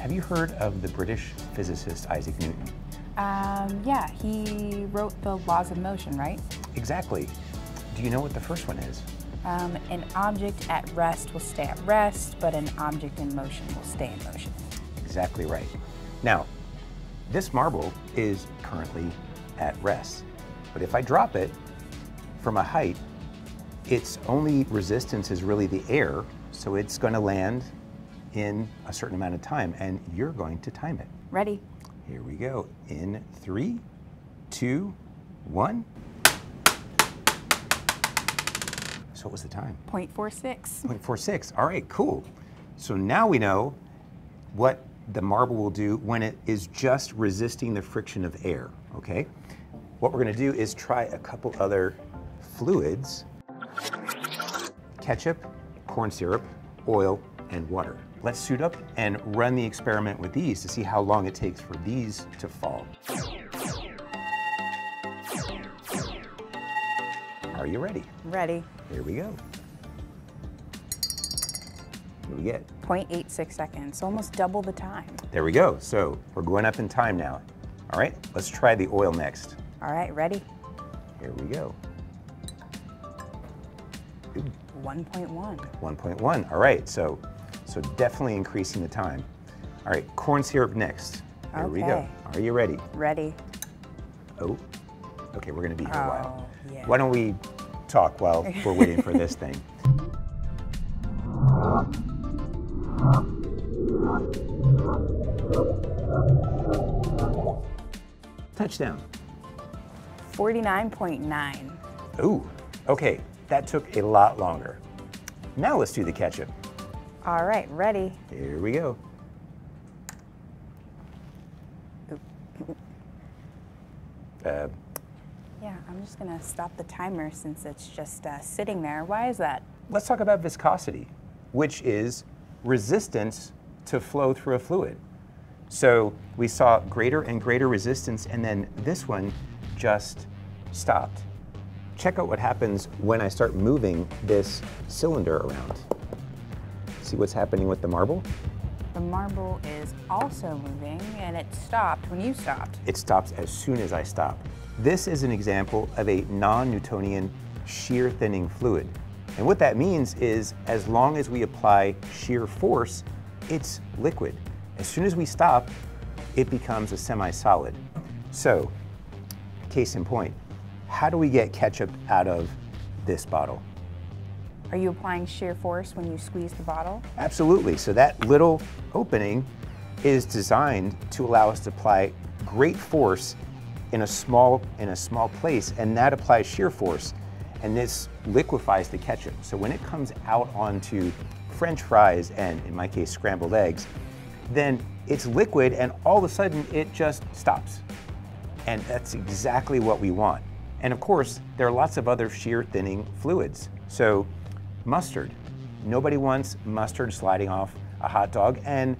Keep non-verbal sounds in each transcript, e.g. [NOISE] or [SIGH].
Have you heard of the British physicist Isaac Newton? Um, yeah, he wrote the laws of motion, right? Exactly. Do you know what the first one is? Um, an object at rest will stay at rest, but an object in motion will stay in motion. Exactly right. Now, this marble is currently at rest, but if I drop it from a height, its only resistance is really the air, so it's going to land in a certain amount of time, and you're going to time it. Ready? Here we go. In three, two, one. So what was the time? 0.46. 0.46. All right, cool. So now we know what the marble will do when it is just resisting the friction of air, okay? What we're gonna do is try a couple other fluids. Ketchup, corn syrup, oil, and water. Let's suit up and run the experiment with these to see how long it takes for these to fall. Are you ready? Ready. Here we go. What do we get? 0.86 seconds, almost double the time. There we go. So we're going up in time now. All right, let's try the oil next. All right, ready? Here we go. 1.1. 1.1. All right, so so definitely increasing the time. All right, corn syrup next. Here we go. Are you ready? Ready. Oh, okay, we're gonna be here a while. Oh, yeah. Why don't we talk while we're waiting for this thing? [LAUGHS] Touchdown. 49.9. Ooh, okay, that took a lot longer. Now let's do the ketchup. All right, ready. Here we go. Uh, Yeah, I'm just gonna stop the timer since it's just uh, sitting there. Why is that? let's talk about viscosity, which is resistance to flow through a fluid. So we saw greater and greater resistance, and then this one just stopped. Check out what happens when I start moving this cylinder around. See what's happening with the marble? The marble is also moving and it stopped when you stopped. It stops as soon as I stop. This is an example of a non-Newtonian shear thinning fluid. And what that means is as long as we apply shear force, it's liquid. As soon as we stop, it becomes a semi-solid. So, case in point, how do we get ketchup out of this bottle? Are you applying shear force when you squeeze the bottle? Absolutely. So that little opening is designed to allow us to apply great force in a small in a small place, and that applies shear force, and this liquefies the ketchup. So when it comes out onto French fries and, in my case, scrambled eggs, then it's liquid, and all of a sudden it just stops. And that's exactly what we want. And of course, there are lots of other shear thinning fluids. So mustard. Nobody wants mustard sliding off a hot dog and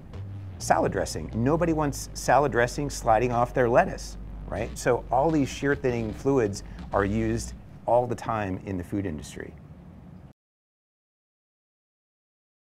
salad dressing. Nobody wants salad dressing sliding off their lettuce, right? So all these shear thinning fluids are used all the time in the food industry.